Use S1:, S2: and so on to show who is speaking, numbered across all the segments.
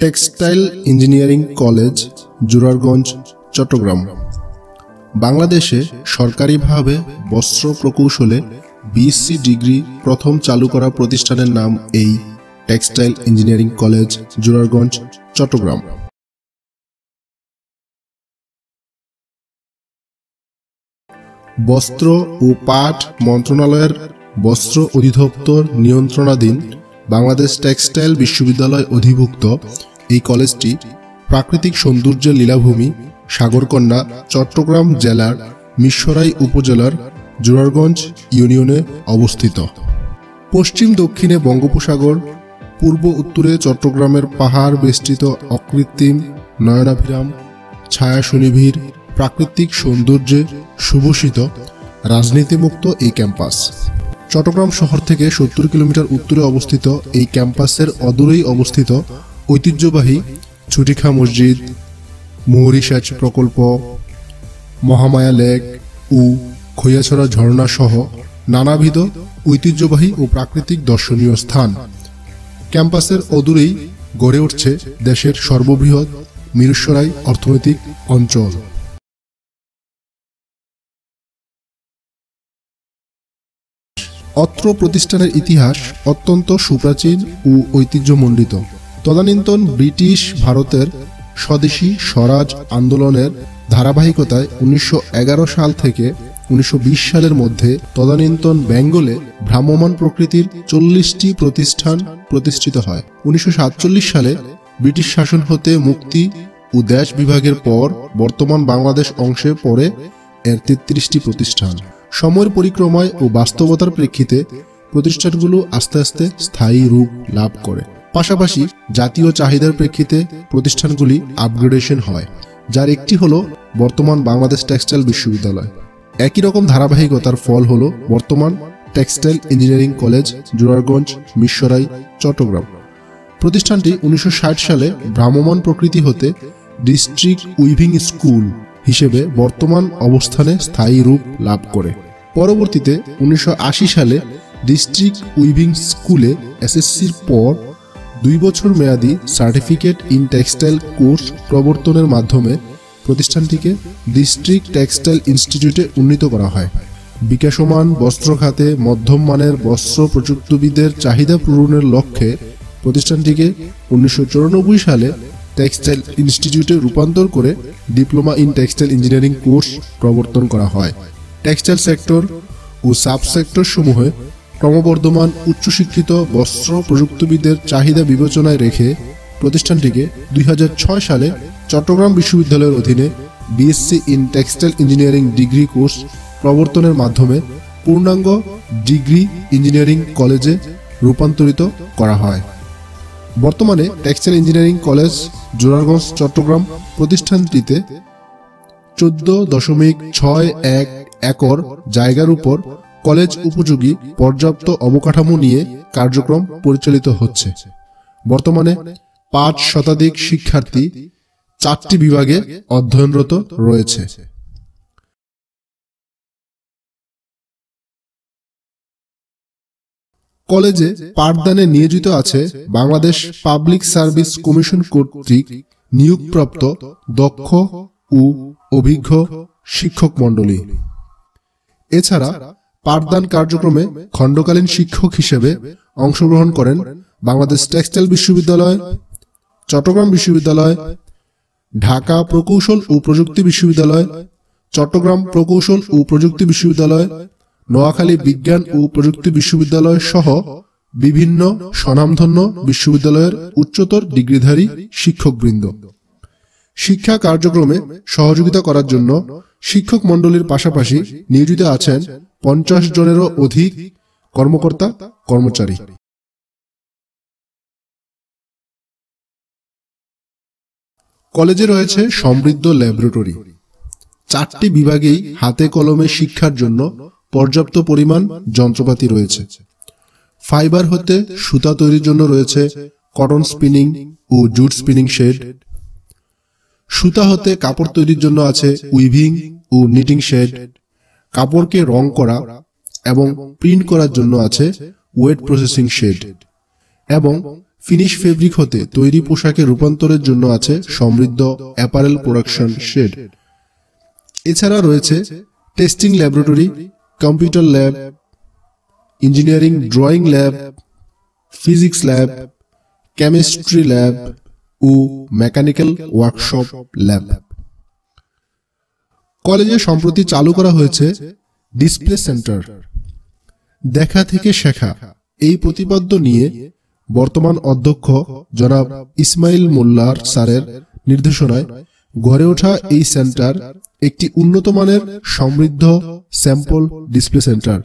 S1: Textile engineering college, Zorarganj, Chattogram. বাংলাদেশে সরকারিভাবে বস্ত্র প্রকৌশলে বিএসসি ডিগ্রি প্রথম চালু করা প্রতিষ্ঠানের নাম এই textile engineering college, Zorarganj, Chattogram. বস্ত্র ও পাট মন্ত্রণালয়ের বস্ত্র অধিদপ্তর নিয়ন্ত্রণাধীন বাংলাদেশ টেক্সটাইল বিশ্ববিদ্যালয় অধিভুক্ত এই কলেজটি প্রাকৃতিক সৌন্দর্যের লীলাভূমি সাগরকন্যা, চট্টগ্রাম জেলার মিশ্বরাই উপজেলার জোরারগঞ্জ ইউনিয়নে অবস্থিত। পশ্চিম দক্ষিণে বঙ্গোপসাগর, পূর্ব উত্তরে চট্টগ্রামের পাহাড় বেষ্টিত অকৃত্রিম নয়নাভিরাম ছায়া সুনিভির প্রাকৃতিক সৌন্দর্যে সুভূষিত রাজনীতিমুক্ত এই ক্যাম্পাস। চট্টগ্রাম শহর থেকে সত্তর কিলোমিটার উত্তরে অবস্থিত এই ক্যাম্পাসের অদূরেই অবস্থিত ঐতিহ্যবাহী ছুটিখা মসজিদ মুহুরী সেচ প্রকল্প, মহামায়া লেক ও খৈয়াছড়া ঝর্ণা সহ নানাবিধ ঐতিহ্যবাহী ও প্রাকৃতিক দর্শনীয় স্থান। ক্যাম্পাসের অদূরেই গড়ে উঠছে দেশের সর্ববৃহৎ মিরসরাই অর্থনৈতিক অঞ্চল। অত্র প্রতিষ্ঠানের ইতিহাস অত্যন্ত সুপ্রাচীন ও ঐতিহ্যমণ্ডিত। তদানীন্তন ব্রিটিশ ভারতের স্বদেশী স্বরাজ আন্দোলনের ধারাবাহিকতায় উনিশশো এগারো সাল থেকে উনিশশো বিশ সালের মধ্যে তদানীন্তন বেঙ্গলে ভ্রাম্যমাণ প্রকৃতির চল্লিশটি প্রতিষ্ঠান প্রতিষ্ঠিত হয়। উনিশশো সাতচল্লিশ সালে ব্রিটিশ শাসন হতে মুক্তি ও দেশ বিভাগের পর বর্তমান বাংলাদেশ অংশে পড়ে এর তেত্রিশটি প্রতিষ্ঠান। সময়ের পরিক্রমায় ও বাস্তবতার প্রেক্ষিতে প্রতিষ্ঠানগুলো আস্তে আস্তে স্থায়ী রূপ লাভ করে। পাশাপাশি জাতীয় চাহিদার প্রেক্ষিতে প্রতিষ্ঠানগুলি আপগ্রেডেশন হয়, যার একটি হলো বর্তমান বাংলাদেশ টেক্সটাইল বিশ্ববিদ্যালয়। একই রকম ধারাবাহিকতার ফল হলো বর্তমান textile engineering college, Zorarganj Mirsharai Chattogram. প্রতিষ্ঠানটি উনিশশো ষাট সালে ভ্রাম্যমাণ প্রকৃতি হতে ডিস্ট্রিক্ট উইভিং স্কুল হিসেবে বর্তমান অবস্থানে স্থায়ী রূপ লাভ করে। পরবর্তীতে উনিশশো আশি সালে ডিস্ট্রিক্ট উইভিং স্কুলে এসএসসির পর দুই বছর মেয়াদী সার্টিফিকেট ইন টেক্সটাইল কোর্স প্রবর্তনের মাধ্যমে প্রতিষ্ঠানটিকে ডিস্ট্রিক্ট টেক্সটাইল ইনস্টিটিউটে উন্নীত করা হয়। বিকাশমান বস্ত্র খাতে মধ্যম মানের বস্ত্র প্রযুক্তিবিদের চাহিদা পূরণের লক্ষ্যে প্রতিষ্ঠানটিকে উনিশশো চুরানব্বই সালে টেক্সটাইল ইনস্টিটিউটে রূপান্তর করে diploma in textile engineering course প্রবর্তন করা হয়। টেক্সটাইল সেক্টর ও সাব সেক্টর সমূহে ক্রমবর্ধমান উচ্চশিক্ষিত বস্ত্র প্রযুক্তিবিদের চাহিদা বিবেচনায় রেখে প্রতিষ্ঠানটিকে দুই হাজার ছয় সালে চট্টগ্রাম বিশ্ববিদ্যালয়ের অধীনে BSc in textile engineering degree course প্রবর্তনের মাধ্যমে পূর্ণাঙ্গ ডিগ্রি ইঞ্জিনিয়ারিং কলেজে রূপান্তরিত করা হয়। বর্তমানে textile engineering college, Zorarganj, Chattogram প্রতিষ্ঠানটিতে চোদ্দ দশমিক ছয় এক একর জায়গার উপর কলেজ উপযোগী পর্যাপ্ত অবকাঠামো নিয়ে কার্যক্রম পরিচালিত হচ্ছে। বর্তমানে পাঁচ শতাধিক শিক্ষার্থী চারটি বিভাগে অধ্যয়নরত রয়েছে। কলেজে পাঠদানে নিয়োজিত আছে বাংলাদেশ পাবলিক সার্ভিস কমিশন কর্তৃক নিয়োগপ্রাপ্ত দক্ষ ও অভিজ্ঞ শিক্ষক মণ্ডলী। এছাড়া পাঠদান কার্যক্রমে খণ্ডকালীন শিক্ষক হিসেবে অংশগ্রহণ করেন বাংলাদেশ টেক্সটাইল বিশ্ববিদ্যালয়, চট্টগ্রাম বিশ্ববিদ্যালয়, ঢাকা প্রকৌশল ও প্রযুক্তি বিশ্ববিদ্যালয়, চট্টগ্রাম প্রকৌশল ও প্রযুক্তি বিশ্ববিদ্যালয়, নোয়াখালী বিজ্ঞান ও প্রযুক্তি বিশ্ববিদ্যালয় সহ বিভিন্ন স্বনামধন্য বিশ্ববিদ্যালয়ের উচ্চতর ডিগ্রিধারী শিক্ষকবৃন্দ। শিক্ষা কার্যক্রমে সহযোগিতা করার জন্য শিক্ষক মণ্ডলীর পাশাপাশি নিয়োজিত আছেন পঞ্চাশ জনেরও অধিক কর্মকর্তা, কর্মচারী। কলেজে রয়েছে সমৃদ্ধ ল্যাবরেটরি। চারটি বিভাগেই হাতে কলমে শিক্ষার জন্য পর্যাপ্ত পরিমাণ যন্ত্রপাতি রয়েছে। ফাইবার হতে সুতা তৈরির জন্য রয়েছে কটন স্পিনিং ও জুট স্পিনিং শেড। সুতা হতে কাপড় তৈরির জন্য আছে উইভিং ও নিটিং শেড। কাপড়কে রং করা এবং প্রিন্ট করার জন্য আছে ওয়েট প্রসেসিং শেড এবং ফিনিশ ফেব্রিক হতে তৈরি পোশাকে রূপান্তরের জন্য আছে সমৃদ্ধ অ্যাপারেল প্রোডাকশন শেড এছাড়া রয়েছে testing laboratory computer lab engineering drawing lab physics lab chemistry lab ও মেকানিক্যাল ওয়ার্কশপ ল্যাব কলেজে সম্প্রতি চালু করা হয়েছে ডিসপ্লে সেন্টার দেখা থেকে শেখা এই প্রতিপাদ্য নিয়ে বর্তমান অধ্যক্ষ জনাব ইসমাইল মোল্লার স্যারের নির্দেশনায় গড়ে ওঠা এই সেন্টার একটি উন্নত মানের সমৃদ্ধ স্যাম্পল ডিসপ্লে সেন্টার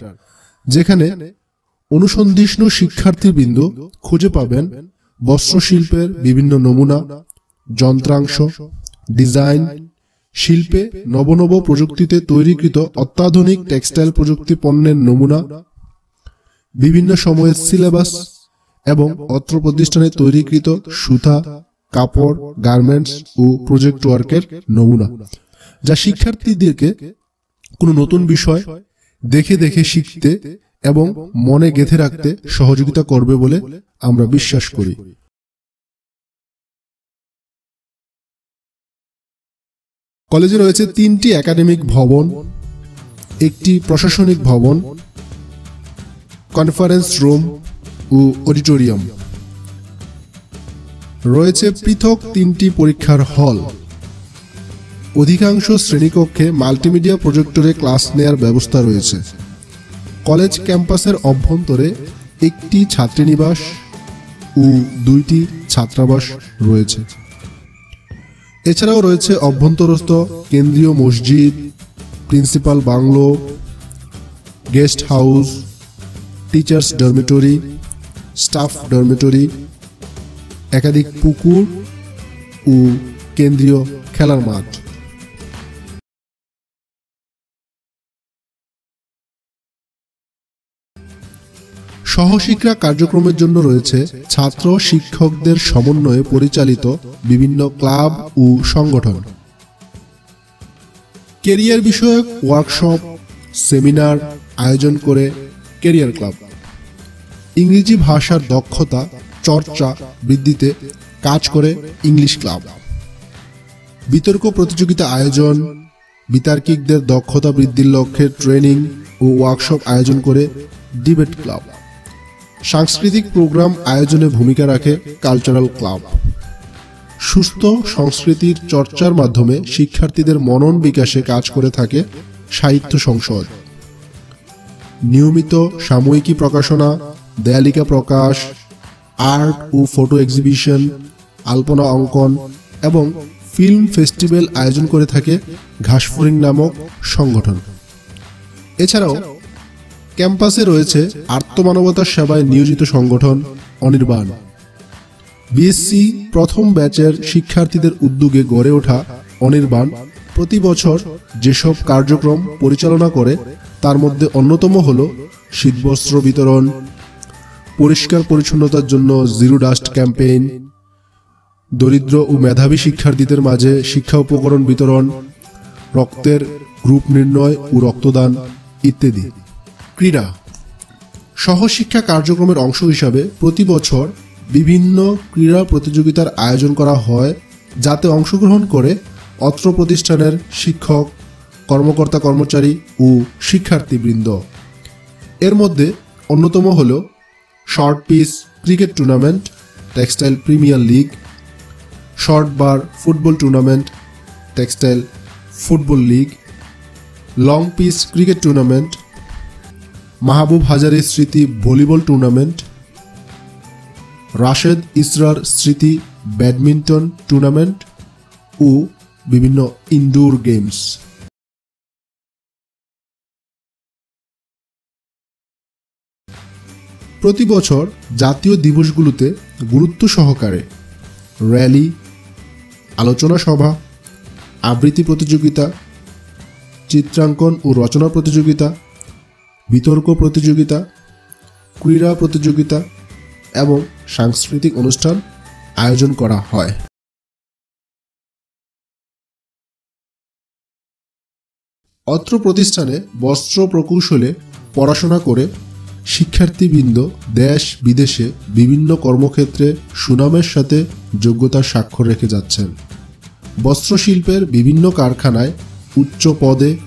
S1: যেখানে অনুসন্ধিষ্ণু শিক্ষার্থীবৃন্দ খুঁজে পাবেন বস্ত্রশিল্পের বিভিন্ন নমুনা, যন্ত্রাংশ ডিজাইন শিল্পে নবনব প্রযুক্তিতে তৈরিকৃত অত্যাধুনিক টেক্সটাইল প্রযুক্তি পণ্যের নমুনা, বিভিন্ন সময়ের সিলেবাস এবং অত্র প্রতিষ্ঠানে তৈরিকৃত সুতা, কাপড়, গার্মেন্টস ও প্রজেক্ট ওয়ার্কের নমুনা, যা শিক্ষার্থীদেরকে কোনো নতুন বিষয় দেখে দেখে শিখতে এবং মনে গেঁথে রাখতে সহযোগিতা করবে বলে আমরা বিশ্বাস করি। কলেজে রয়েছে তিনটি একাডেমিক ভবন, একটি প্রশাসনিক ভবন, কনফারেন্স রুম ও অডিটোরিয়াম। রয়েছে পৃথক তিনটি পরীক্ষার হল। অধিকাংশ শ্রেণীকক্ষে মাল্টিমিডিয়া প্রজেক্টরে ক্লাস নেয়ার ব্যবস্থা রয়েছে। কলেজ ক্যাম্পাসের অভ্যন্তরে একটি ছাত্রীনিবাস ও দুইটি ছাত্রাবাস রয়েছে। এছাড়াও রয়েছে অভ্যন্তরস্থ কেন্দ্রীয় মসজিদ, principal bungalow, guest house, teachers dormitory, staff dormitory, একাধিক পুকুর ও কেন্দ্রীয় খেলার মাঠ। সহশিক্ষা কার্যক্রমের জন্য রয়েছে ছাত্র শিক্ষকদের সমন্বয়ে পরিচালিত বিভিন্ন ক্লাব ও সংগঠন। কেরিয়ার বিষয়ক ওয়ার্কশপ, সেমিনার, আয়োজন করে কেরিয়ার ক্লাব। ইংরেজি ভাষার দক্ষতা, চর্চা বৃদ্ধিতে কাজ করে ইংলিশ ক্লাব। বিতর্ক প্রতিযোগিতা আয়োজন, বিতার্কিকদের দক্ষতা বৃদ্ধির লক্ষ্যে ট্রেনিং ও ওয়ার্কশপ আয়োজন করে ডিবেট ক্লাব। সাংস্কৃতিক প্রোগ্রাম আয়োজনে ভূমিকা রাখে কালচারাল ক্লাব। সুস্থ সংস্কৃতির চর্চার মাধ্যমে শিক্ষার্থীদের মনন বিকাশে কাজ করে থাকে সাহিত্য সংসদ। নিয়মিত সাময়িকী প্রকাশনা, দেয়ালিকা প্রকাশ, আর্ট ও ফটো এক্সিবিশন, আলপনা অঙ্কন এবং ফিল্ম ফেস্টিভ্যাল আয়োজন করে থাকে ঘাসফড়িং নামক সংগঠন। এছাড়াও ক্যাম্পাসে রয়েছে আত্মমানবতার সেবায় নিয়োজিত সংগঠন অনির্বাণ। বিএসসি প্রথম ব্যাচের শিক্ষার্থীদের উদ্যোগে গড়ে ওঠা অনির্বাণ প্রতি বছর যেসব কার্যক্রম পরিচালনা করে, তার মধ্যে অন্যতম হল শীতবস্ত্র বিতরণ, পরিষ্কার পরিচ্ছন্নতার জন্য জিরো ডাস্ট ক্যাম্পেইন, দরিদ্র ও মেধাবী শিক্ষার্থীদের মাঝে শিক্ষা উপকরণ বিতরণ, রক্তের গ্রুপ নির্ণয় ও রক্তদান ইত্যাদি। ক্রীড়া সহশিক্ষা কার্যক্রমের অংশ হিসাবে প্রতি বছর বিভিন্ন ক্রীড়া প্রতিযোগিতার আয়োজন করা হয়, যাতে অংশগ্রহণ করে অত্র প্রতিষ্ঠানের শিক্ষক, কর্মকর্তা কর্মচারী ও শিক্ষার্থীবৃন্দ। এর মধ্যে অন্যতম হল short pitch cricket tournament, textile premier league, short bar football tournament, textile football league, long pitch cricket tournament Mahbub হাজারের স্মৃতি ভলিবল টুর্নামেন্ট, রাশেদ ইসরার স্মৃতি ব্যাডমিন্টন টুর্নামেন্ট ও বিভিন্ন ইনডোর গেমস। প্রতি বছর জাতীয় দিবসগুলোতে গুরুত্ব সহকারে র্যালি, আলোচনা সভা, আবৃত্তি প্রতিযোগিতা, চিত্রাঙ্কন ও রচনা প্রতিযোগিতা বিতর্ক প্রতিযোগিতা, ক্রীড়া প্রতিযোগিতা এবং সাংস্কৃতিক অনুষ্ঠান আয়োজন করা হয়। অত্র প্রতিষ্ঠানে বস্ত্র প্রকৌশলে পড়াশোনা করে শিক্ষার্থীবৃন্দ দেশ, বিদেশে বিভিন্ন কর্মক্ষেত্রে সুনামের সাথে যোগ্যতার স্বাক্ষর রেখে যাচ্ছেন। বস্ত্রশিল্পের বিভিন্ন কারখানায় উচ্চ পদে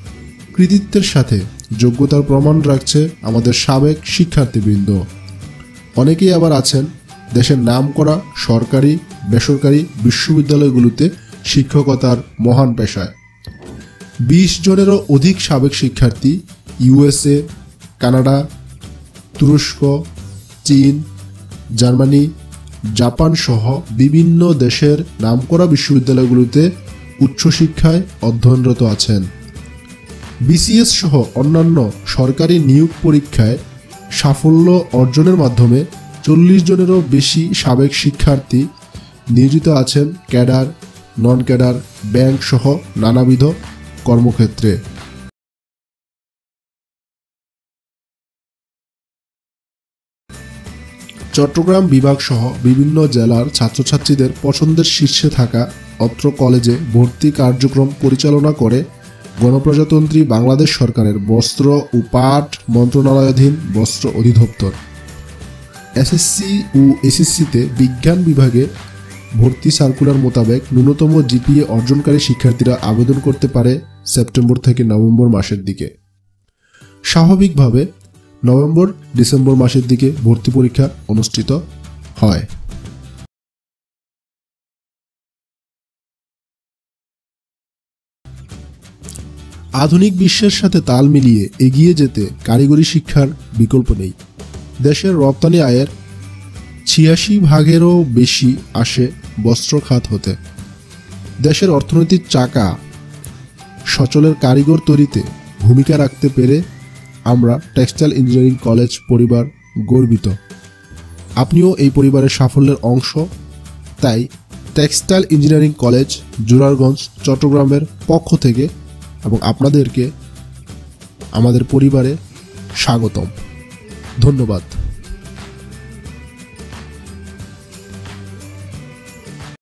S1: কৃতিত্বের সাথে যোগ্যতার প্রমাণ রাখছে আমাদের সাবেক শিক্ষার্থীবৃন্দ। অনেকেই আবার আছেন দেশের নামকরা সরকারি, বেসরকারি বিশ্ববিদ্যালয়গুলোতে শিক্ষকতার মহান পেশায়। বিশ জনেরও অধিক সাবেক শিক্ষার্থী ইউএসএ, কানাডা, তুরস্ক, চীন, জার্মানি, জাপান সহ বিভিন্ন দেশের নামকরা বিশ্ববিদ্যালয়গুলোতে উচ্চশিক্ষায় অধ্যয়নরত আছেন। বিসিএস সহ অন্যান্য সরকারি নিয়োগ পরীক্ষায় সাফল্য অর্জনের মাধ্যমে চল্লিশ জনেরও বেশি সাবেক শিক্ষার্থী নিয়োজিত আছেন ক্যাডার নন ক্যাডার ব্যাংক সহ নানাবিধ কর্মক্ষেত্রে। চট্টগ্রাম বিভাগ সহ বিভিন্ন জেলার ছাত্রছাত্রীদের পছন্দের শীর্ষে থাকা অত্র কলেজে ভর্তি কার্যক্রম পরিচালনা করে গণপ্রজাতন্ত্রী বাংলাদেশ সরকারের বস্ত্র ও পাট মন্ত্রণালয়াধীন বস্ত্র অধিদপ্তর। এসএসসি ও এসএসসিতে বিজ্ঞান বিভাগে ভর্তি সার্কুলার মোতাবেক ন্যূনতম জিপিএ অর্জনকারী শিক্ষার্থীরা আবেদন করতে পারে সেপ্টেম্বর থেকে নভেম্বর মাসের দিকে। স্বাভাবিকভাবে নভেম্বর ডিসেম্বর মাসের দিকে ভর্তি পরীক্ষা অনুষ্ঠিত হয়। আধুনিক বিশ্বের সাথে তাল মিলিয়ে এগিয়ে যেতে কারিগরি শিক্ষার বিকল্প নেই। দেশের রপ্তানি আয়ের ছিয়াশি ভাগেরও বেশি আসে বস্ত্র খাত হতে। দেশের অর্থনৈতিক চাকা সচলের কারিগর তৈরিতে ভূমিকা রাখতে পেরে আমরা টেক্সটাইল ইঞ্জিনিয়ারিং কলেজ পরিবার গর্বিত। আপনিও এই পরিবারের সাফল্যের অংশ। তাই টেক্সটাইল ইঞ্জিনিয়ারিং কলেজ জোরারগঞ্জ চট্টগ্রামের পক্ষ থেকে এবং আপনাদেরকে আমাদের পরিবারে স্বাগতম। ধন্যবাদ।